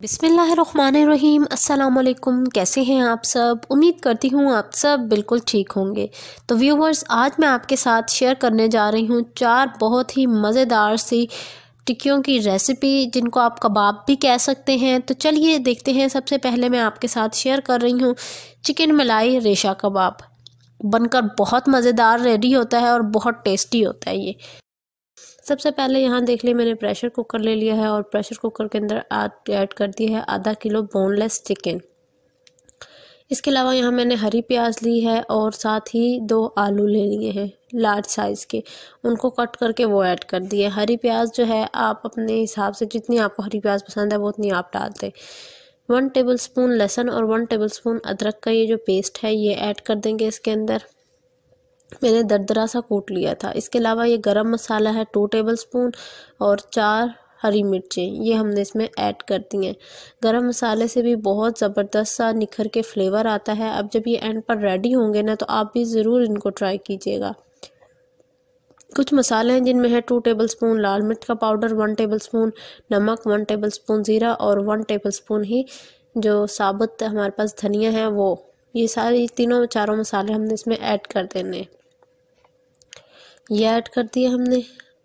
बिसमीम अस्सलाम कैसे हैं आप सब? उम्मीद करती हूँ आप सब बिल्कुल ठीक होंगे। तो व्यूवर्स, आज मैं आपके साथ शेयर करने जा रही हूँ चार बहुत ही मज़ेदार सी टिक्कियों की रेसिपी, जिनको आप कबाब भी कह सकते हैं। तो चलिए देखते हैं। सबसे पहले मैं आपके साथ शेयर कर रही हूँ चिकन मलाई रेशा कबाब। बनकर बहुत मज़ेदार, रेडी होता है और बहुत टेस्टी होता है ये। सबसे पहले यहाँ देख लिया, मैंने प्रेशर कुकर ले लिया है और प्रेशर कुकर के अंदर ऐड कर दिया है आधा किलो बोनलेस चिकन इसके अलावा यहाँ मैंने हरी प्याज ली है और साथ ही दो आलू ले लिए हैं लार्ज साइज़ के. उनको कट करके वो ऐड कर दिए. हरी प्याज जो है, आप अपने हिसाब से जितनी आपको हरी प्याज पसंद है, वो उतनी आप डाल दें. वन टेबल स्पून लहसुन और वन टेबल स्पून अदरक का ये जो पेस्ट है, ये ऐड कर देंगे इसके अंदर. मैंने दरदरा सा कूट लिया था। इसके अलावा ये गरम मसाला है टू टेबल स्पून और चार हरी मिर्चें। ये हमने इसमें ऐड कर दी हैं। गरम मसाले से भी बहुत ज़बरदस्त सा निखर के फ्लेवर आता है। अब जब ये एंड पर रेडी होंगे ना तो आप भी ज़रूर इनको ट्राई कीजिएगा। कुछ मसाले हैं जिनमें है टू टेबल स्पून लाल मिर्च का पाउडर वन टेबल स्पून नमक वन टेबल स्पून ज़ीरा और वन टेबल स्पून ही जो साबुत हमारे पास धनिया है वो। ये सारी तीनों चारों मसाले हमने इसमें ऐड कर देने ये ऐड कर दिया हमने।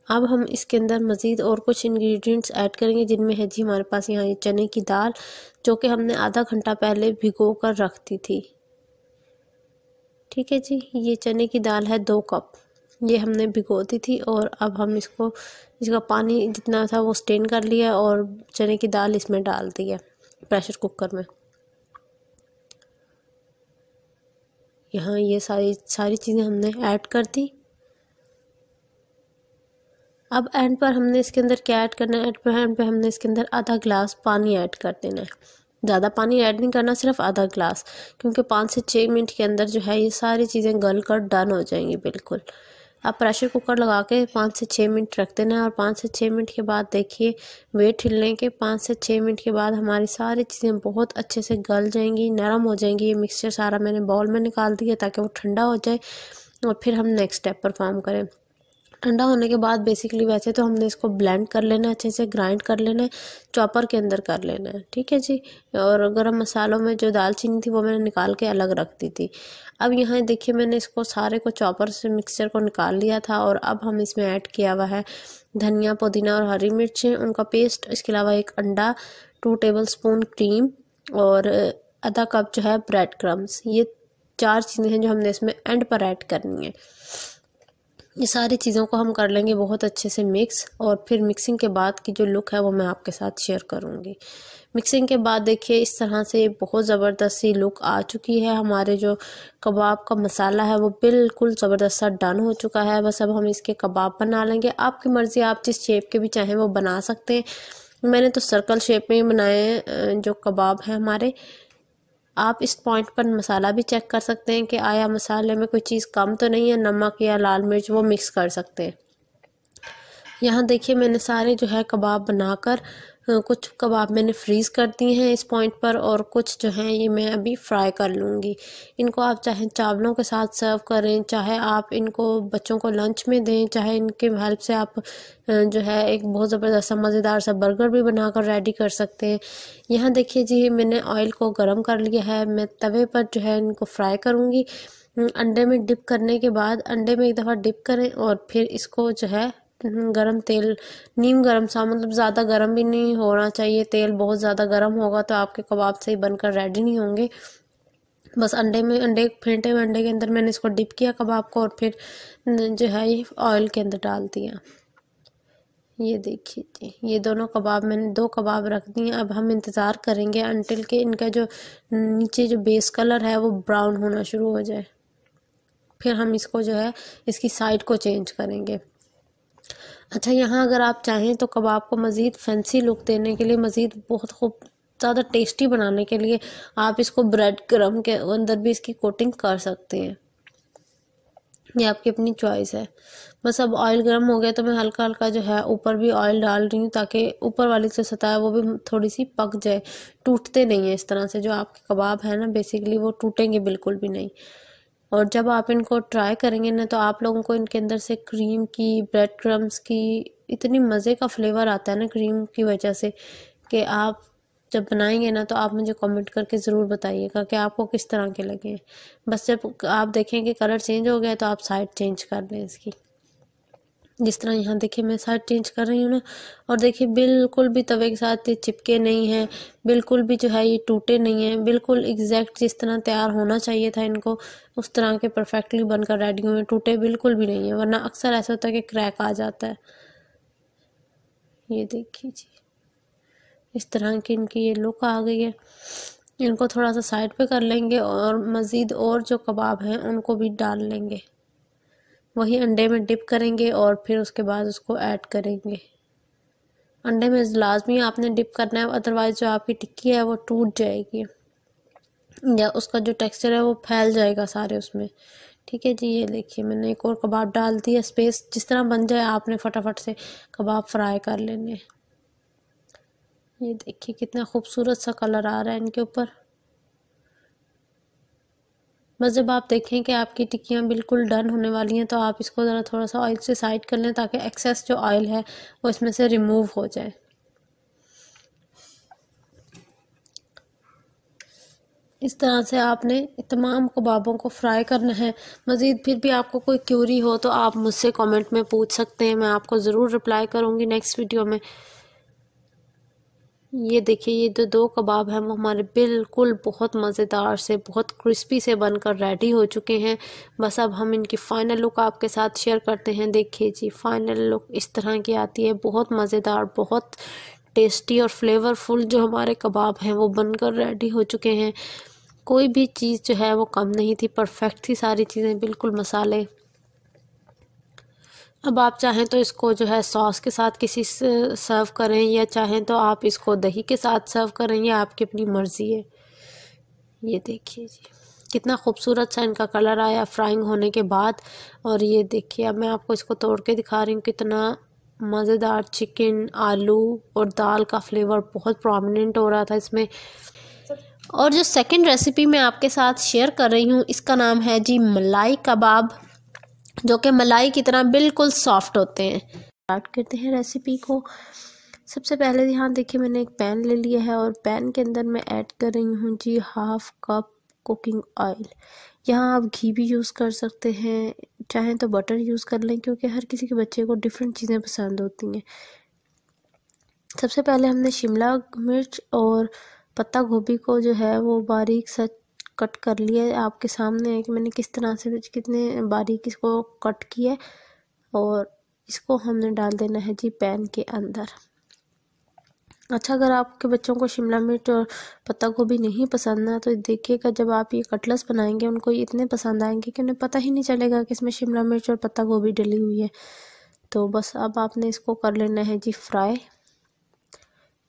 अब हम इसके अंदर मज़ीद और कुछ इंग्रेडिएंट्स ऐड करेंगे, जिनमें है जी हमारे पास यहाँ ये चने की दाल, जो कि हमने आधा घंटा पहले भिगो कर रख दी थी। ठीक है जी, ये चने की दाल है दो कप। ये हमने भिगो दी थी और अब हम इसको, इसका पानी जितना था वो स्टेन कर लिया और चने की दाल इसमें डाल दी है प्रेशर कुकर में। यहाँ ये सारी सारी चीज़ें हमने ऐड कर दी। अब एंड पर हमने इसके अंदर क्या ऐड करना है? एंड पर एंड पर हमने इसके अंदर आधा ग्लास पानी ऐड कर देना है। ज़्यादा पानी ऐड नहीं करना, सिर्फ़ आधा ग्लास क्योंकि पाँच से छः मिनट के अंदर जो है ये सारी चीज़ें गल कर डन हो जाएँगी बिल्कुल। आप प्रेशर कुकर लगा के पाँच से छः मिनट रख देना है और पाँच से छः मिनट के बाद देखिए वेट हिलने के पाँच से छः मिनट के बाद हमारी सारी चीज़ें बहुत अच्छे से गल जाएँगी, नरम हो जाएँगी। ये मिक्सचर सारा मैंने बाउल में निकाल दिया ताकि वो ठंडा हो जाए और फिर हम नेक्स्ट स्टेप परफॉर्म करें। ठंडा होने के बाद बेसिकली वैसे तो हमने इसको ब्लेंड कर लेना है अच्छे से ग्राइंड कर लेना है चॉपर के अंदर कर लेना है, ठीक है जी? और गरम मसालों में जो दालचीनी थी वो मैंने निकाल के अलग रख दी थी। अब यहाँ देखिए मैंने इसको सारे को चॉपर से मिक्सचर को निकाल लिया था और अब हम इसमें ऐड किया हुआ है धनिया, पुदीना और हरी मिर्चें उनका पेस्ट इसके अलावा एक अंडा टू टेबल स्पून क्रीम और आधा कप जो है ब्रेड क्रम्स ये चार चीज़ें हैं जो हमने इसमें एंड पर ऐड करनी है। ये सारी चीज़ों को हम कर लेंगे बहुत अच्छे से मिक्स और फिर मिक्सिंग के बाद की जो लुक है वो मैं आपके साथ शेयर करूँगी। मिक्सिंग के बाद देखिए इस तरह से बहुत ज़बरदस्त सी लुक आ चुकी है। हमारे जो कबाब का मसाला है वो बिल्कुल ज़बरदस्त सा डन हो चुका है। बस अब हम इसके कबाब बना लेंगे। आपकी मर्ज़ी, आप जिस शेप के भी चाहें वो बना सकते हैं। मैंने तो सर्कल शेप में ही बनाए जो कबाब हैं हमारे। आप इस पॉइंट पर मसाला भी चेक कर सकते हैं कि आया मसाले में कोई चीज़ कम तो नहीं है, नमक या लाल मिर्च वो मिक्स कर सकते हैं। यहाँ देखिए मैंने सारे जो है कबाब बनाकर कुछ कबाब मैंने फ्रीज़ कर दिए हैं इस पॉइंट पर और कुछ जो हैं ये मैं अभी फ्राई कर लूँगी। इनको आप चाहे चावलों के साथ सर्व करें, चाहे आप इनको बच्चों को लंच में दें, चाहे इनके हेल्प से आप जो है एक बहुत ज़बरदस्त मज़ेदार सा बर्गर भी बनाकर रेडी कर सकते हैं। यहाँ देखिए जी, मैंने ऑयल को गर्म कर लिया है। मैं तवे पर जो है इनको फ्राई करूँगी। अंडे में डिप करने के बाद अंडे में एक दफ़ा डिप करें और फिर इसको जो है गरम तेल, नीम गरम सा मतलब ज़्यादा गरम भी नहीं होना चाहिए, तेल बहुत ज़्यादा गरम होगा तो आपके कबाब सही बनकर रेडी नहीं होंगे। बस अंडे में, अंडे फेंटे हुए अंडे के अंदर मैंने इसको डिप किया कबाब को और फिर जो है ये ऑयल के अंदर डाल दिया। ये देखिए, ये दोनों कबाब मैंने, दो कबाब रख दिए। अब हम इंतज़ार करेंगे अनटिल के इनका जो नीचे जो बेस कलर है वो ब्राउन होना शुरू हो जाए। फिर हम इसको जो है, इसकी साइड को चेंज करेंगे। अच्छा यहाँ अगर आप चाहें तो कबाब को मज़ीद फैंसी लुक देने के लिए, मज़ीद बहुत खूब, ज़्यादा टेस्टी बनाने के लिए आप इसको ब्रेड क्रम के अंदर भी इसकी कोटिंग कर सकते हैं। ये आपकी अपनी चॉइस है। बस अब ऑयल गर्म हो गया तो मैं हल्का हल्का जो है ऊपर भी ऑयल डाल रही हूँ ताकि ऊपर वाली जो सतह है वो भी थोड़ी सी पक जाए। टूटते नहीं है इस तरह से, जो आपके कबाब है ना बेसिकली वो टूटेंगे बिल्कुल भी नहीं। और जब आप इनको ट्राई करेंगे ना तो आप लोगों को इनके अंदर से क्रीम की ब्रेड क्रम्स की, इतनी मज़े का फ्लेवर आता है ना क्रीम की वजह से कि आप जब बनाएँगे ना तो आप मुझे कमेंट करके ज़रूर बताइएगा कि आपको किस तरह के लगे बस जब आप देखें कि कलर चेंज हो गया तो आप साइड चेंज कर लें इसकी। जिस तरह यहाँ देखिए मैं साइड चेंज कर रही हूँ ना, और देखिए बिल्कुल भी तवे के साथ ये चिपके नहीं हैं, बिल्कुल भी जो है ये टूटे नहीं हैं, बिल्कुल एग्जैक्ट जिस तरह तैयार होना चाहिए था इनको, उस तरह के परफेक्टली बनकर रेडी हुए टूटे बिल्कुल भी नहीं है, वरना अक्सर ऐसा होता है कि क्रैक आ जाता है। ये देखिए जी, इस तरह की इनकी ये लुक आ गई है। इनको थोड़ा सा साइड पे कर लेंगे और मज़ीद और जो कबाब हैं उनको भी डाल लेंगे। वही अंडे में डिप करेंगे और फिर उसके बाद उसको ऐड करेंगे। अंडे में लाजमी आपने डिप करना है अदरवाइज़ जो आपकी टिक्की है वो टूट जाएगी। या उसका जो टेक्सचर है वो फैल जाएगा सारे उसमें। ठीक है जी, ये देखिए मैंने एक और कबाब डाल दिया स्पेस जिस तरह बन जाए आपने फटाफट से कबाब फ्राई कर लेने। ये देखिए कितना खूबसूरत सा कलर आ रहा है इनके ऊपर। बस जब आप देखें कि आपकी टिक्कियाँ बिल्कुल डन होने वाली हैं तो आप इसको ज़रा थोड़ा सा ऑयल से साइड कर लें ताकि एक्सेस जो ऑयल है, वो इसमें से रिमूव हो जाए। इस तरह से आपने तमाम कबाबों को फ्राई करना है। मज़ीद फिर भी आपको कोई क्यूरी हो तो आप मुझसे कमेंट में पूछ सकते हैं, मैं आपको ज़रूर रिप्लाई करूँगी नेक्स्ट वीडियो में। ये देखिए, ये जो दो कबाब हैं, वो हमारे बिल्कुल बहुत मज़ेदार से, बहुत क्रिस्पी से बनकर रेडी हो चुके हैं। बस अब हम इनकी फ़ाइनल लुक आपके साथ शेयर करते हैं। देखिए जी फाइनल लुक इस तरह की आती है। बहुत मज़ेदार, बहुत टेस्टी और फ्लेवरफुल जो हमारे कबाब हैं, वो बनकर रेडी हो चुके हैं। कोई भी चीज़ जो है, वो कम नहीं थी। परफेक्ट थी सारी चीज़ें, बिल्कुल मसाले। अब आप चाहें तो इसको जो है सॉस के साथ किसी से, सर्व करें, या चाहें तो आप इसको दही के साथ सर्व करें, या आपकी अपनी मर्ज़ी है। ये देखिए जी, कितना खूबसूरत सा इनका कलर आया फ्राइंग होने के बाद। और ये देखिए, अब मैं आपको इसको तोड़ के दिखा रही हूँ, कितना मज़ेदार चिकन, आलू और दाल का फ्लेवर बहुत प्रोमिनेंट हो रहा था इसमें। और जो सेकंड रेसिपी मैं आपके साथ शेयर कर रही हूँ, इसका नाम है जी मलाई कबाब। जो कि मलाई की तरह बिल्कुल सॉफ्ट होते हैं। स्टार्ट करते हैं रेसिपी को। सबसे पहले यहाँ देखिए, मैंने एक पैन ले लिया है और पैन के अंदर मैं ऐड कर रही हूँ जी हाफ़ कप कुकिंग ऑयल यहाँ आप घी भी यूज़ कर सकते हैं, चाहें तो बटर यूज़ कर लें, क्योंकि हर किसी के बच्चे को डिफरेंट चीज़ें पसंद होती हैं। सबसे पहले हमने शिमला मिर्च और पत्ता गोभी को जो है वो बारीक सा कट कर लिया है आपके सामने है कि मैंने किस तरह से कितने बारीक इसको कट किया है और इसको हमने डाल देना है जी पैन के अंदर। अच्छा अगर आपके बच्चों को शिमला मिर्च और पत्ता गोभी नहीं पसंद ना तो देखिएगा जब आप ये कटलस बनाएँगे, उनको इतने पसंद आएँगे कि उन्हें पता ही नहीं चलेगा कि इसमें शिमला मिर्च और पत्ता गोभी डली हुई है। तो बस अब आपने इसको कर लेना है जी फ्राई।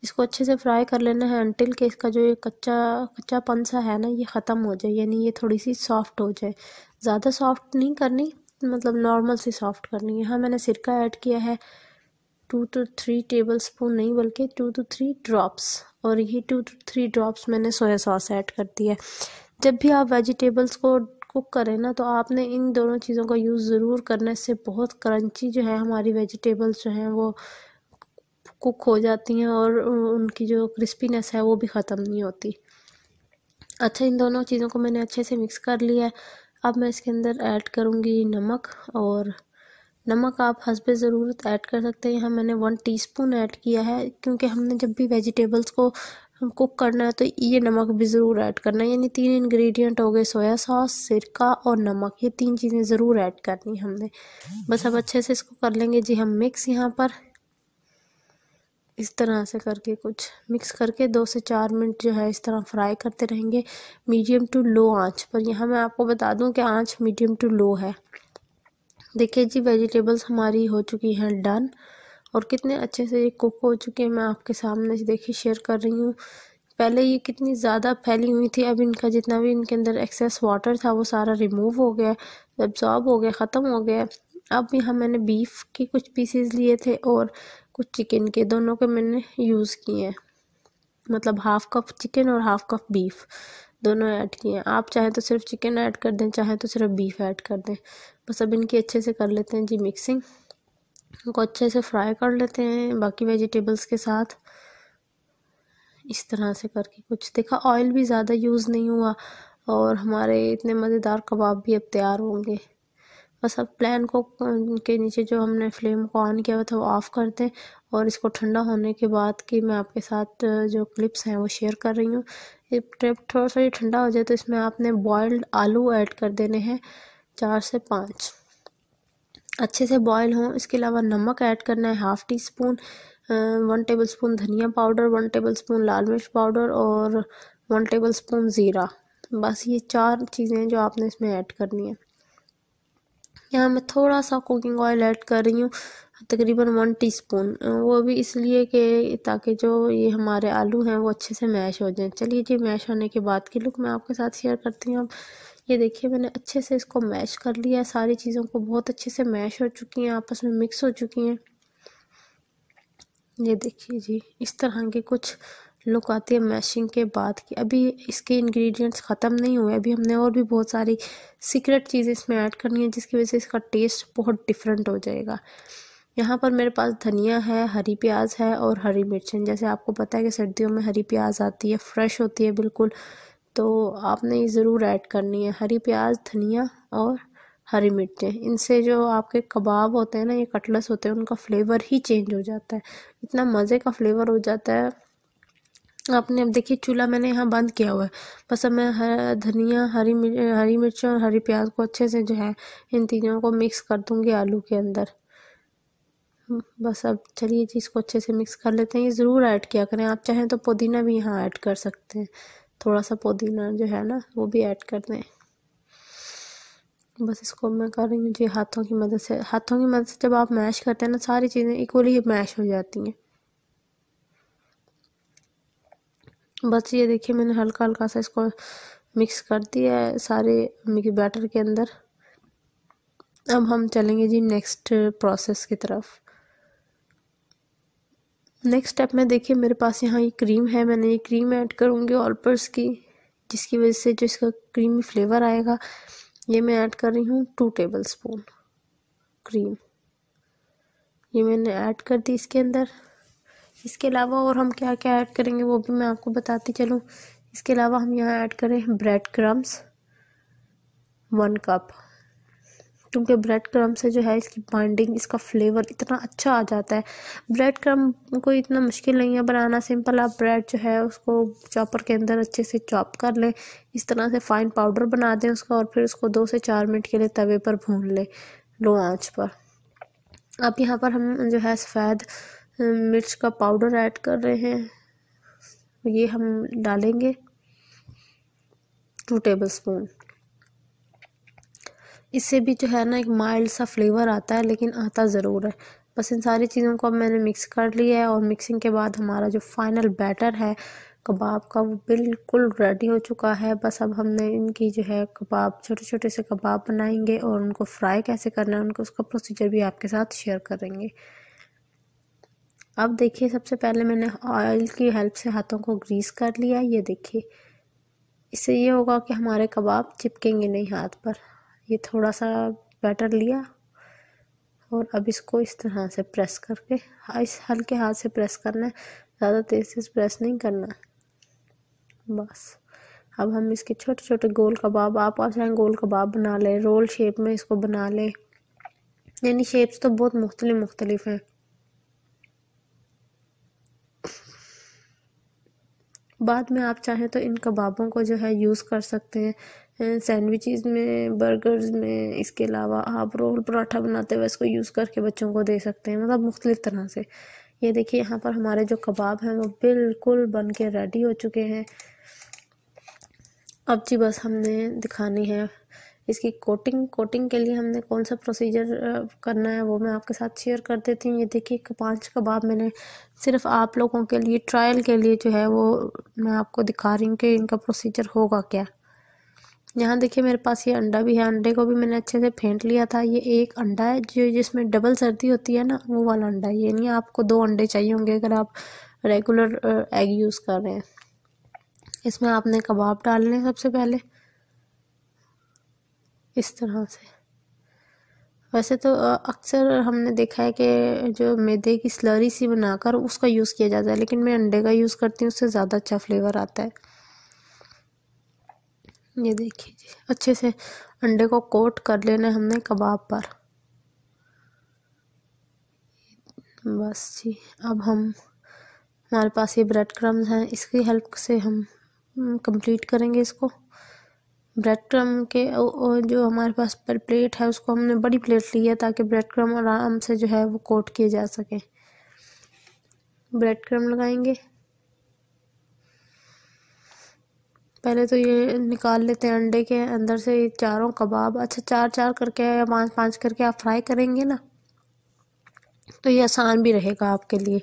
इसको अच्छे से फ्राई कर लेना है अनटिल के इसका जो ये कच्चा कच्चा पन सा है ना, ये ख़त्म हो जाए, यानी ये थोड़ी सी सॉफ्ट हो जाए। ज़्यादा सॉफ्ट नहीं करनी मतलब नॉर्मल सी सॉफ्ट करनी। है यहाँ मैंने सिरका ऐड किया है two two three tablespoon नहीं बल्कि टू टू थ्री ड्रॉप्स और ये टू टू थ्री ड्रॉप्स मैंने सोया सॉस ऐड कर दिया है। जब भी आप वेजिटेबल्स को कुक करें ना तो आपने इन दोनों चीज़ों का यूज़ ज़रूर करना। इससे बहुत क्रंची जो है हमारी वेजिटेबल्स जो हैं, वो कुक हो जाती हैं और उनकी जो क्रिस्पीनेस है वो भी ख़त्म नहीं होती। अच्छा इन दोनों चीज़ों को मैंने अच्छे से मिक्स कर लिया है। अब मैं इसके अंदर ऐड करूँगी नमक और नमक आप हंसबे ज़रूरत ऐड कर सकते हैं। यहाँ मैंने वन टीस्पून ऐड किया है, क्योंकि हमने जब भी वेजिटेबल्स को कुक करना है तो ये नमक भी ज़रूर ऐड करना है। यानी तीन इंग्रेडिएंट हो गए सोया सॉस सिरका और नमक। ये तीन चीज़ें ज़रूर ऐड करनी हमने। बस अब अच्छे से इसको कर लेंगे जी हम मिक्स यहाँ पर। इस तरह से करके कुछ मिक्स करके दो से चार मिनट जो है इस तरह फ्राई करते रहेंगे। मीडियम टू लो आँच पर। यहाँ मैं आपको बता दूँ कि आँच मीडियम टू लो है। देखिए जी वेजिटेबल्स हमारी हो चुकी हैं डन और कितने अच्छे से ये कुक हो चुके हैं, मैं आपके सामने देखिए शेयर कर रही हूँ। पहले ये कितनी ज़्यादा फैली हुई थी, अब इनका जितना भी इनके अंदर एक्सेस वाटर था, वो सारा रिमूव हो गया एब्जॉर्ब हो गया, ख़त्म हो गया। अब यहाँ मैंने बीफ के कुछ पीसेस लिए थे और कुछ चिकन के, दोनों के मैंने यूज़ किए हैं। मतलब हाफ़ कप चिकन और हाफ़ कप बीफ दोनों ऐड किए हैं। आप चाहें तो सिर्फ़ चिकन ऐड कर दें, चाहें तो सिर्फ़ बीफ ऐड कर दें। बस अब इनकी अच्छे से कर लेते हैं जी मिक्सिंग इनको अच्छे से फ्राई कर लेते हैं, बाकी वेजिटेबल्स के साथ। इस तरह से करके कुछ। देखा ऑयल भी ज़्यादा यूज़ नहीं हुआ और हमारे इतने मज़ेदार कबाब भी अब तैयार होंगे। बस अब प्लान को, के नीचे जो हमने फ्लेम को ऑन किया हुआ था वो ऑफ़ कर दें और इसको ठंडा होने के बाद कि मैं आपके साथ, जो क्लिप्स हैं वो शेयर कर रही हूँ। ट्रिप थोड़ा सा ये ठंडा हो जाए तो इसमें आपने बॉयल्ड आलू ऐड कर देने हैं चार से पाँच। अच्छे से बॉयल हों। इसके अलावा नमक ऐड करना है half teaspoon one tablespoon धनिया पाउडर वन टेबल स्पून लाल मिर्च पाउडर और वन टेबल स्पून ज़ीरा। बस ये चार चीज़ें जो आपने इसमें ऐड करनी है। यहाँ मैं थोड़ा सा कुकिंग ऑयल ऐड कर रही हूँ, तकरीबन वन टीस्पून वो भी इसलिए कि ताकि जो ये हमारे आलू हैं, वो अच्छे से मैश हो जाएँ। चलिए जी मैश होने के बाद की लुक मैं आपके साथ शेयर करती हूँ। अब ये देखिए, मैंने अच्छे से इसको मैश कर लिया है। सारी चीज़ों को बहुत अच्छे से मैश हो चुकी हैं, आपस में मिक्स हो चुकी हैं। ये देखिए जी, इस तरह के कुछ लुक आती है मैशिंग के बाद की अभी इसके इंग्रेडिएंट्स ख़त्म नहीं हुए, अभी हमने और भी बहुत सारी सीक्रेट चीज़ें इसमें ऐड करनी है जिसकी वजह से इसका टेस्ट बहुत डिफरेंट हो जाएगा। यहाँ पर मेरे पास धनिया है, हरी प्याज है और हरी मिर्चें। जैसे आपको पता है कि सर्दियों में हरी प्याज आती है फ्रेश होती है बिल्कुल तो आपने ये ज़रूर ऐड करनी है। हरी प्याज, धनिया और हरी मिर्चें। इनसे जो आपके कबाब होते हैं ना, ये कटलस होते हैं, उनका फ्लेवर ही चेंज हो जाता है। इतना मज़े का फ्लेवर हो जाता है। आपने अब देखिए, चूल्हा मैंने यहाँ बंद किया हुआ है। बस अब मैं हर, धनिया, हरी मिर्च हरी मिर्च और हरी प्याज को अच्छे से जो है, इन तीनों को मिक्स कर दूँगी आलू के अंदर। बस अब चलिए जी, इसको अच्छे से मिक्स कर लेते हैं। ये ज़रूर ऐड किया करें। आप चाहें तो पुदीना भी यहाँ ऐड कर सकते हैं। थोड़ा सा पुदीना जो है ना, वो भी ऐड कर दें। बस इसको मैं कर रही हूँ जी, हाथों की मदद से। हाथों की मदद से जब आप मैश करते हैं ना, सारी चीज़ें इक्वली मैश हो जाती हैं। बस ये देखिए मैंने हल्का हल्का सा इसको मिक्स कर दिया है सारे मिक्स बैटर के अंदर। अब हम चलेंगे जी नेक्स्ट प्रोसेस की तरफ़। नेक्स्ट स्टेप में देखिए मेरे पास यहाँ ये क्रीम है, मैंने ये क्रीम ऐड करूँगी ऑलपर्स की, जिसकी वजह से जो इसका क्रीमी फ्लेवर आएगा, ये मैं ऐड कर रही हूँ टू टेबल स्पून क्रीम ये मैंने ऐड कर दी इसके अंदर। इसके अलावा और हम क्या क्या ऐड करेंगे वो भी मैं आपको बताती चलूँ। इसके अलावा हम यहाँ ऐड करें ब्रेड क्रम्स वन कप क्योंकि ब्रेड क्रम से जो है इसकी बाइंडिंग इसका फ्लेवर इतना अच्छा आ जाता है। ब्रेड क्रम को इतना मुश्किल नहीं है बनाना सिंपल आप ब्रेड जो है उसको चॉपर के अंदर अच्छे से चॉप कर लें। इस तरह से फाइन पाउडर बना दें उसका और फिर उसको दो से चार मिनट के लिए तवे पर भून लें, लो आँच पर। अब यहाँ पर हम जो है सफ़ेद मिर्च का पाउडर ऐड कर रहे हैं। ये हम डालेंगे टू टेबल स्पून इससे भी जो है ना एक माइल्ड सा फ्लेवर आता है, लेकिन आता ज़रूर है। बस इन सारी चीज़ों को अब मैंने मिक्स कर लिया है और मिक्सिंग के बाद हमारा जो फाइनल बैटर है कबाब का, वो बिल्कुल रेडी हो चुका है। बस अब हमने इनकी जो है कबाब छोटे छोटे से कबाब बनाएँगे और उनको फ्राई कैसे करना है, उनको उसका प्रोसीजर भी आपके साथ शेयर करेंगे। अब देखिए, सबसे पहले मैंने ऑयल की हेल्प से हाथों को ग्रीस कर लिया। ये देखिए, इससे ये होगा कि हमारे कबाब चिपकेंगे नहीं हाथ पर। ये थोड़ा सा बैटर लिया और अब इसको इस तरह से प्रेस करके, इस हल्के हाथ से प्रेस करना है। ज़्यादा तेज़ से प्रेस नहीं करना। बस, अब हम इसके छोटे छोटे गोल कबाब, आप आ चाहें गोल कबाब बना लें रोल शेप में इसको बना लें। यानी शेप्स तो बहुत मुख्तलिफ़ मुख्तलिफ़ हैं। बाद में आप चाहें तो इन कबाबों को जो है यूज़ कर सकते हैं। सैंडविचेस में बर्गर्स में, इसके अलावा आप रोल पराठा बनाते हुए इसको यूज़ करके बच्चों को दे सकते हैं मतलब मुख्तलिफ़ तरह से। ये देखिए, यहाँ पर हमारे जो कबाब हैं, वो बिल्कुल बन के रेडी हो चुके हैं। अब जी बस हमने दिखानी है इसकी कोटिंग कोटिंग के लिए हमने कौन सा प्रोसीजर करना है वो मैं आपके साथ शेयर कर देती हूँ। ये देखिए पाँच कबाब मैंने सिर्फ़ आप लोगों के लिए ट्रायल के लिए जो है वो मैं आपको दिखा रही हूँ कि इनका प्रोसीजर होगा क्या। यहाँ देखिए, मेरे पास ये अंडा भी है। अंडे को भी मैंने अच्छे से फेंट लिया था। ये एक अंडा है जो जिसमें डबल सर्दी होती है ना, वो वाला अंडा ये नहीं आपको दो अंडे चाहिए होंगे अगर आप रेगुलर एग यूज़ कर रहे हैं। इसमें आपने कबाब डालने सबसे पहले। इस तरह से। वैसे तो अक्सर हमने देखा है कि जो मैदे की स्लरी सी बनाकर उसका यूज़ किया जाता है, लेकिन मैं अंडे का यूज़ करती हूँ, उससे ज़्यादा अच्छा फ्लेवर आता है। ये देखिए जी अच्छे से अंडे को कोट कर लेना हमने कबाब पर। बस जी, अब हम, हमारे पास ये ब्रेड क्रम्स हैं, इसकी हेल्प से हम कंप्लीट करेंगे इसको। ब्रेड क्रम के जो हमारे पास पर प्लेट है, उसको हमने बड़ी प्लेट ली है ताकि ब्रेड क्रम आराम से जो है वो कोट किए जा सके। ब्रेड क्रम लगाएँगे। पहले तो ये निकाल लेते हैं अंडे के अंदर से चारों कबाब। अच्छा चार चार करके या पाँच पाँच करके आप फ्राई करेंगे ना तो ये आसान भी रहेगा आपके लिए।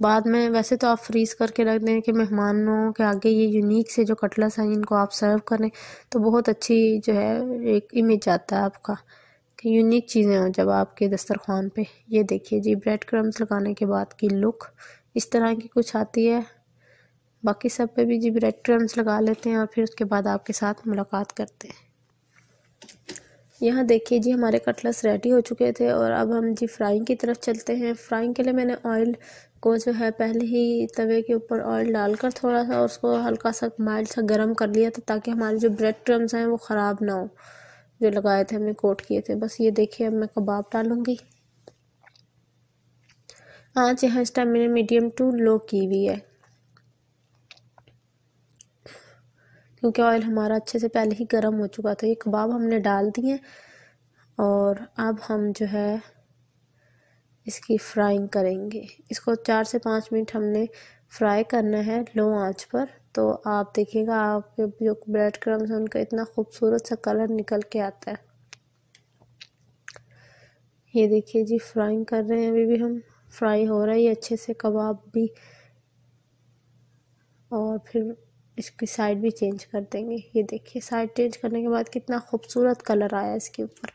बाद में वैसे तो आप फ्रीज़ करके रख दें कि मेहमानों के आगे ये यूनिक से जो कटलस हैं, इनको आप सर्व करें तो बहुत अच्छी जो है एक इमेज आता है आपका कि यूनिक चीज़ें हों जब आपके दस्तरखान पे। ये देखिए जी ब्रेड क्रम्स लगाने के बाद की लुक इस तरह की कुछ आती है। बाकी सब पे भी जी ब्रेड क्रम्स लगा लेते हैं और फिर उसके बाद आपके साथ मुलाकात करते हैं। यहाँ देखिए जी, हमारे कटलस रेडी हो चुके थे और अब हम जी फ्राइंग की तरफ़ चलते हैं। फ्राइंग के लिए मैंने ऑयल को जो है पहले ही तवे के ऊपर ऑयल डालकर थोड़ा सा उसको हल्का सा माइल्ड सा गर्म कर लिया था ताकि हमारे जो ब्रेड क्रम्स हैं वो ख़राब ना हो, जो लगाए थे, हमने कोट किए थे। बस ये देखिए, अब मैं कबाब डालूँगी। आँच यहाँ इस टाइम मैंने मीडियम टू लो की हुई है। क्योंकि ऑयल हमारा अच्छे से पहले ही गर्म हो चुका था। ये कबाब हमने डाल दिए और अब हम जो है इसकी फ्राइंग करेंगे। इसको चार से पाँच मिनट हमने फ्राई करना है लो आँच पर। तो आप देखिएगा, आपके जो ब्रेड क्रम्स हैं, उनका इतना खूबसूरत सा कलर निकल के आता है। ये देखिए जी फ्राइंग कर रहे हैं। अभी भी हम फ्राई हो रहा है। अच्छे से कबाब भी और फिर इसकी साइड भी चेंज कर देंगे। ये देखिए साइड चेंज करने के बाद कितना खूबसूरत कलर आया इसके ऊपर।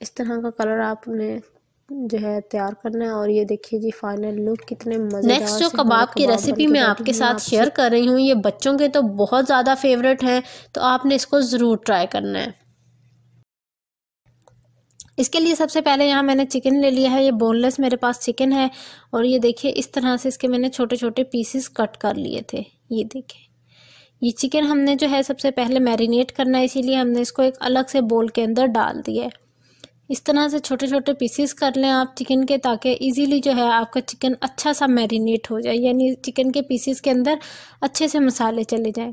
इस तरह का कलर आपने जो है तैयार करना है। और ये देखिए जी फाइनल लुक कितने मज़े नेक्स्ट जो कबाब की रेसिपी मैं आपके साथ शेयर कर रही हूँ ये बच्चों के तो बहुत ज़्यादा फेवरेट है तो आपने इसको ज़रूर ट्राई करना है। इसके लिए सबसे पहले यहाँ मैंने चिकन ले लिया है ये बोनलेस मेरे पास चिकन है। और ये देखिए इस तरह से इसके मैंने छोटे छोटे पीसेस कट कर लिए थे ये देखिए। ये चिकन हमने जो है सबसे पहले मैरिनेट करना है इसीलिए हमने इसको एक अलग से बोल के अंदर डाल दिया है। इस तरह से छोटे छोटे पीसेस कर लें आप चिकन के ताकि इजीली जो है आपका चिकन अच्छा सा मैरिनेट हो जाए, यानी चिकन के पीसेस के अंदर अच्छे से मसाले चले जाएँ।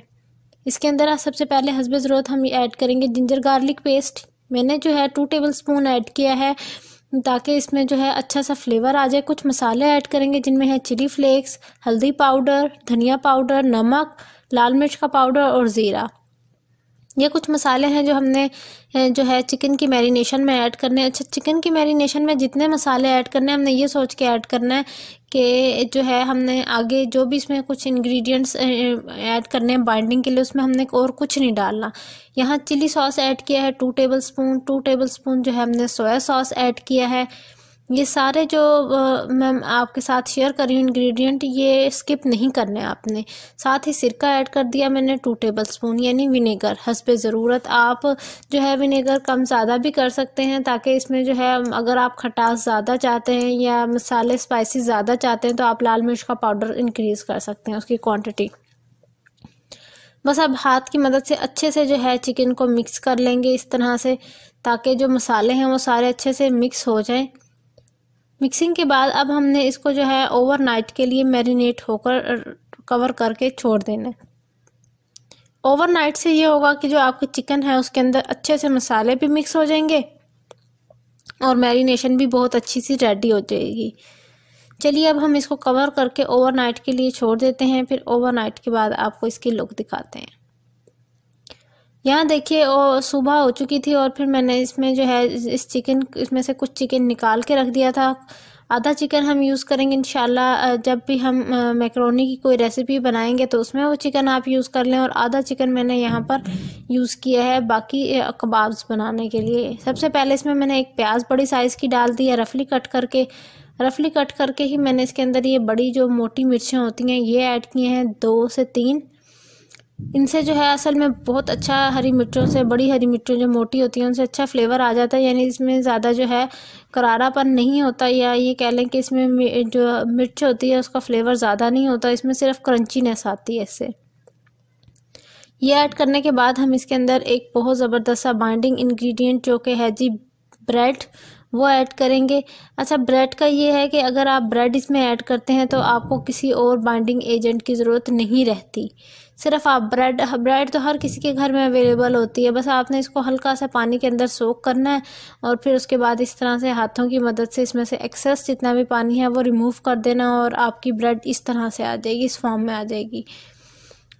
इसके अंदर आप सबसे पहले हसब ज़रूरत हम ऐड करेंगे जिंजर गार्लिक पेस्ट मैंने जो है टू टेबल स्पून ऐड किया है, ताकि इसमें जो है अच्छा सा फ्लेवर आ जाए। कुछ मसाले ऐड करेंगे जिनमें है चिली फ्लेक्स हल्दी पाउडर धनिया पाउडर नमक, लाल मिर्च का पाउडर और ज़ीरा। ये कुछ मसाले हैं जो हमने जो है चिकन की मैरिनेशन में ऐड करने हैं। अच्छा चिकन की मैरिनेशन में जितने मसाले ऐड करने हैं, हमने ये सोच के ऐड करना है कि जो है हमने आगे जो भी इसमें कुछ इंग्रेडिएंट्स ऐड करने हैं बाइंडिंग के लिए, उसमें हमने और कुछ नहीं डालना। यहाँ चिली सॉस ऐड किया है two tablespoon two tablespoon जो है हमने सोया सॉस ऐड किया है। ये सारे जो मैं आपके साथ शेयर कर रही हूँ इंग्रेडिएंट ये स्किप नहीं करने आपने। साथ ही सिरका ऐड कर दिया मैंने टू टेबल स्पून यानी विनेगर हंसपे ज़रूरत। आप जो है विनेगर कम ज़्यादा भी कर सकते हैं, ताकि इसमें जो है, अगर आप खटास ज़्यादा चाहते हैं या मसाले स्पाइसी ज़्यादा चाहते हैं तो आप लाल मिर्च का पाउडर इंक्रीज़ कर सकते हैं उसकी क्वान्टिटी बस अब हाथ की मदद से अच्छे से जो है चिकन को मिक्स कर लेंगे इस तरह से, ताकि जो मसाले हैं वो सारे अच्छे से मिक्स हो जाएँ। मिक्सिंग के बाद अब हमने इसको जो है ओवरनाइट के लिए मैरिनेट होकर कवर करके छोड़ देना ओवरनाइट से ये होगा कि जो आपके चिकन है उसके अंदर अच्छे से मसाले भी मिक्स हो जाएँगे और मैरिनेशन भी बहुत अच्छी सी रेडी हो जाएगी। चलिए अब हम इसको कवर करके ओवरनाइट के लिए छोड़ देते हैं, फिर ओवरनाइट के बाद आपको इसकी लुक दिखाते हैं। यहाँ देखिए वो सुबह हो चुकी थी और फिर मैंने इसमें जो है, इस चिकन इसमें से कुछ चिकन निकाल के रख दिया था। आधा चिकन हम यूज़ करेंगे इन जब भी हम मैक्रोनी की कोई रेसिपी बनाएँगे तो उसमें वो चिकन आप यूज़ कर लें और आधा चिकन मैंने यहाँ पर यूज़ किया है बाकी कबाब्स बनाने के लिए। सबसे पहले इसमें मैंने एक प्याज बड़ी साइज़ की डाल दी है रफली कट करके। रफली कट करके ही मैंने इसके अंदर ये बड़ी जो मोटी मिर्चें होती हैं, ये ऐड किए हैं दो से तीन। इनसे जो है असल में बहुत अच्छा हरी मिर्चों से, बड़ी हरी मिर्चों जो मोटी होती हैं, उनसे अच्छा फ्लेवर आ जाता है। यानी इसमें ज़्यादा जो है करारापन नहीं होता या ये कह लें कि इसमें जो मिर्च होती है, उसका फ्लेवर ज़्यादा नहीं होता। इसमें सिर्फ़ क्रंचीनेस आती है इससे। ये ऐड करने के बाद हम इसके अंदर एक बहुत ज़बरदस्त सा बाइंडिंग इंग्रेडिएंट जो कि है जी ब्रेड वो ऐड करेंगे। अच्छा ब्रेड का ये है कि अगर आप ब्रेड इसमें ऐड करते हैं तो आपको किसी और बाइंडिंग एजेंट की ज़रूरत नहीं रहती। सिर्फ़ आप ब्रेड ब्रेड तो हर किसी के घर में अवेलेबल होती है, बस आपने इसको हल्का सा पानी के अंदर सोख करना है और फिर उसके बाद इस तरह से हाथों की मदद से इसमें से एक्सेस जितना भी पानी है वो रिमूव कर देना और आपकी ब्रेड इस तरह से आ जाएगी, इस फॉर्म में आ जाएगी।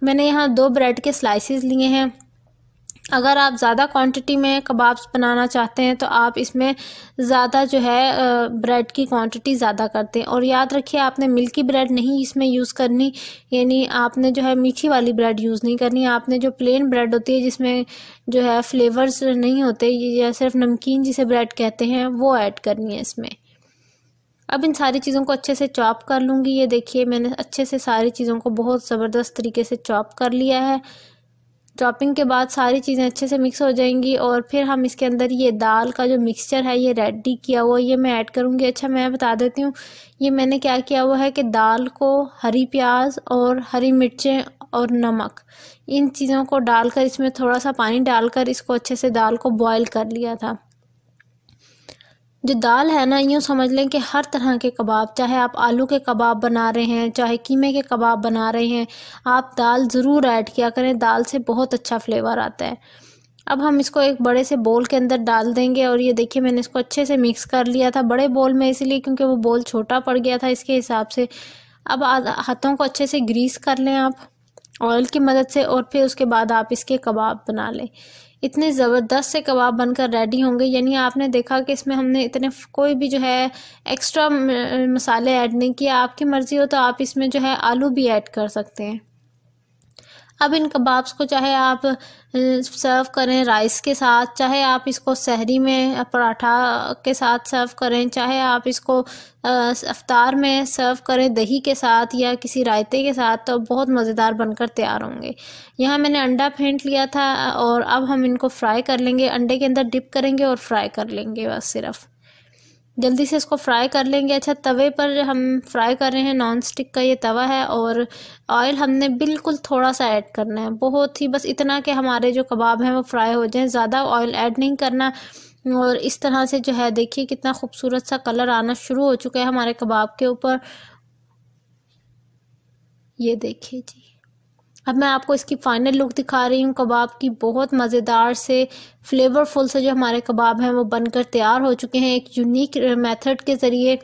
मैंने यहाँ दो ब्रेड के स्लाइसिस लिए हैं। अगर आप ज़्यादा क्वांटिटी में कबाब्स बनाना चाहते हैं तो आप इसमें ज़्यादा जो है ब्रेड की क्वांटिटी ज़्यादा करते हैं। और याद रखिए, आपने मिल्की ब्रेड नहीं इसमें यूज़ करनी, यानी आपने जो है मीठी वाली ब्रेड यूज़ नहीं करनी। आपने जो प्लेन ब्रेड होती है, जिसमें जो है फ्लेवर्स नहीं होते, या सिर्फ़ नमकीन जिसे ब्रेड कहते हैं, वो ऐड करनी है इसमें। अब इन सारी चीज़ों को अच्छे से चॉप कर लूँगी। ये देखिए, मैंने अच्छे से सारी चीज़ों को बहुत ज़बरदस्त तरीके से चॉप कर लिया है। चॉपिंग के बाद सारी चीज़ें अच्छे से मिक्स हो जाएँगी और फिर हम इसके अंदर ये दाल का जो मिक्सचर है, ये रेडी किया हुआ, ये मैं ऐड करूँगी। अच्छा मैं बता देती हूँ, ये मैंने क्या किया हुआ है कि दाल को हरी प्याज और हरी मिर्चें और नमक, इन चीज़ों को डालकर इसमें थोड़ा सा पानी डालकर इसको अच्छे से दाल को बॉयल कर लिया था। जो दाल है ना, यूँ समझ लें कि हर तरह के कबाब, चाहे आप आलू के कबाब बना रहे हैं, चाहे कीमे के कबाब बना रहे हैं, आप दाल ज़रूर ऐड किया करें, दाल से बहुत अच्छा फ्लेवर आता है। अब हम इसको एक बड़े से बोल के अंदर डाल देंगे और ये देखिए मैंने इसको अच्छे से मिक्स कर लिया था, बड़े बोल में इसलिए क्योंकि वो बोल छोटा पड़ गया था, इसके हिसाब से। अब हाथों को अच्छे से ग्रीस कर लें आप ऑयल की मदद से और फिर उसके बाद आप इसके कबाब बना लें। इतने ज़बरदस्त से कबाब बनकर रेडी होंगे। यानी आपने देखा कि इसमें हमने इतने कोई भी जो है एक्स्ट्रा मसाले ऐड नहीं किया आपकी मर्ज़ी हो तो आप इसमें जो है आलू भी ऐड कर सकते हैं। अब इन कबाब्स को चाहे आप सर्व करें राइस के साथ, चाहे आप इसको सहरी में पराठा के साथ सर्व करें, चाहे आप इसको अफ्तार में सर्व करें दही के साथ या किसी रायते के साथ तो बहुत मज़ेदार बनकर तैयार होंगे। यहाँ मैंने अंडा फेंट लिया था और अब हम इनको फ्राई कर लेंगे। अंडे के अंदर डिप करेंगे और फ्राई कर लेंगे, बस सिर्फ़। जल्दी से इसको फ्राई कर लेंगे। अच्छा तवे पर हम फ्राई कर रहे हैं नॉन स्टिक का ये तवा है और ऑयल हमने बिल्कुल थोड़ा सा ऐड करना है। बहुत ही बस इतना कि हमारे जो कबाब हैं वो फ्राई हो जाएँ। ज़्यादा ऑयल ऐड नहीं करना और इस तरह से जो है देखिए कितना खूबसूरत सा कलर आना शुरू हो चुका है हमारे कबाब के ऊपर। ये देखिए जी। अब मैं आपको इसकी फ़ाइनल लुक दिखा रही हूँ। कबाब की बहुत मज़ेदार से फ्लेवरफुल से जो हमारे कबाब हैं वो बनकर तैयार हो चुके हैं एक यूनिक मेथड के ज़रिए।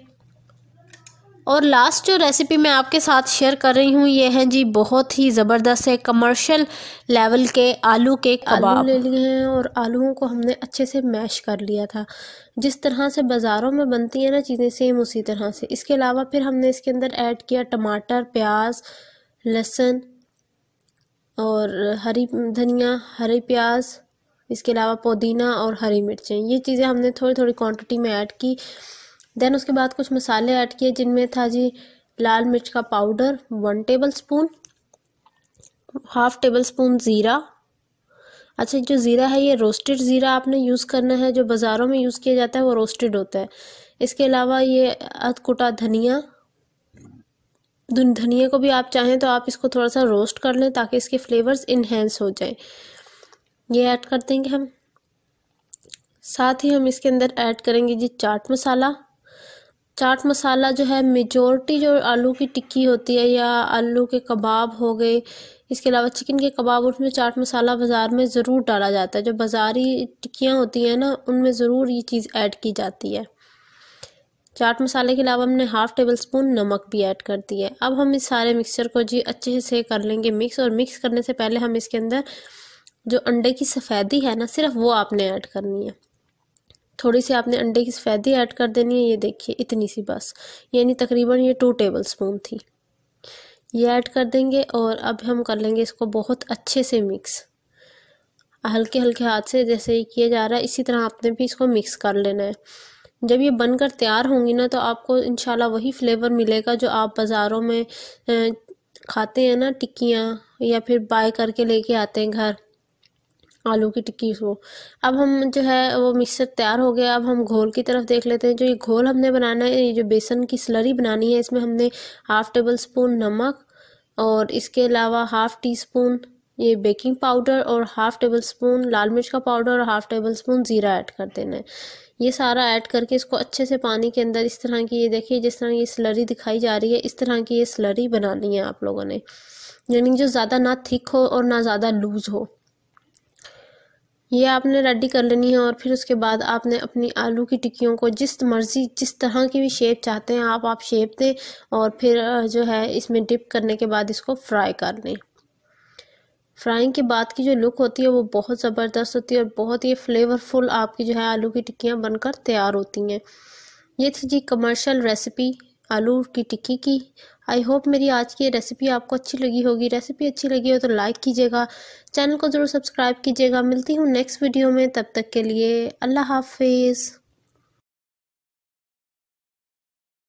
और लास्ट जो रेसिपी मैं आपके साथ शेयर कर रही हूँ ये है जी बहुत ही ज़बरदस्त है कमर्शियल लेवल के आलू के कबाब ले लिए हैं और आलूओं को हमने अच्छे से मैश कर लिया था। जिस तरह से बाज़ारों में बनती हैं ना चीज़ें सेम उसी तरह से। इसके अलावा फिर हमने इसके अंदर ऐड किया टमाटर प्याज लहसुन और हरी धनिया, हरी प्याज, इसके अलावा पुदीना और हरी मिर्चें। ये चीज़ें हमने थोड़ी थोड़ी क्वांटिटी में ऐड की। देन उसके बाद कुछ मसाले ऐड किए, जिनमें था जी लाल मिर्च का powder one tablespoon half tablespoon ज़ीरा। अच्छा जो ज़ीरा है, ये रोस्टेड ज़ीरा आपने यूज़ करना है, जो बाज़ारों में यूज़ किया जाता है, वो रोस्टेड होता है। इसके अलावा ये अधकुटा धनिया धनिया को भी आप चाहें तो आप इसको थोड़ा सा रोस्ट कर लें ताकि इसके फ्लेवर्स इन्हेंस हो जाए। ये ऐड कर देंगे हम। साथ ही हम इसके अंदर ऐड करेंगे जी चाट मसाला। चाट मसाला जो है मेजोरिटी जो आलू की टिक्की होती है या आलू के कबाब हो गए, इसके अलावा चिकन के कबाब, उसमें चाट मसाला बाज़ार में ज़रूर डाला जाता है। जो बाज़ारी टिक्कियाँ होती हैं ना, उनमें ज़रूर ये चीज़ ऐड की जाती है। चाट मसाले के अलावा हमने हाफ़ टेबल स्पून नमक भी ऐड कर दिया है। अब हम इस सारे मिक्सचर को जी अच्छे से कर लेंगे मिक्स और मिक्स करने से पहले हम इसके अंदर जो अंडे की सफ़ेदी है ना, सिर्फ़ वो आपने ऐड करनी है। थोड़ी सी आपने अंडे की सफ़ेदी ऐड कर देनी है, ये देखिए इतनी सी बस। यानी तकरीबन ये टू टेबल स्पून थी। ये ऐड कर देंगे और अब हम कर लेंगे इसको बहुत अच्छे से मिक्स हल्के हल्के हाथ से जैसे किया जा रहा है, इसी तरह आपने भी इसको मिक्स कर लेना है। जब ये बनकर तैयार होंगी ना तो आपको इंशाल्लाह वही फ्लेवर मिलेगा जो आप बाज़ारों में खाते हैं ना, टिक्कियाँ, या फिर बाय करके लेके आते हैं घर, आलू की टिक्की को। अब हम जो है, वो मिक्सर तैयार हो गया। अब हम घोल की तरफ़ देख लेते हैं। जो ये घोल हमने बनाना है, ये जो बेसन की स्लरी बनानी है, इसमें हमने हाफ़ टेबल स्पून नमक और इसके अलावा हाफ़ टी स्पून ये बेकिंग पाउडर और हाफ़ टेबल स्पून लाल मिर्च का पाउडर और हाफ़ टेबल स्पून ज़ीरा ऐड कर देना है। ये सारा ऐड करके इसको अच्छे से पानी के अंदर इस तरह की, ये देखिए, जिस तरह ये स्लरी दिखाई जा रही है, इस तरह की ये स्लरी बनानी है आप लोगों ने। यानी जो ज़्यादा ना थिक हो और ना ज़्यादा लूज़ हो। ये आपने रेडी कर लेनी है और फिर उसके बाद आपने अपनी आलू की टिक्कियों को जिस मर्ज़ी, जिस तरह की भी शेप चाहते हैं आप आप शेप दें और फिर जो है इसमें डिप करने के बाद इसको फ्राई कर लें। फ्राइंग के बाद की जो लुक होती है वो बहुत ज़बरदस्त होती है और बहुत ही फ्लेवरफुल आपकी जो है आलू की टिक्कियाँ बनकर तैयार होती हैं। ये थी जी कमर्शियल रेसिपी आलू की टिक्की की। आई होप मेरी आज की रेसिपी आपको अच्छी लगी होगी। रेसिपी अच्छी लगी हो तो लाइक कीजिएगा। चैनल को ज़रूर सब्सक्राइब कीजिएगा। मिलती हूँ नेक्स्ट वीडियो में। तब तक के लिए अल्लाह हाफिज़।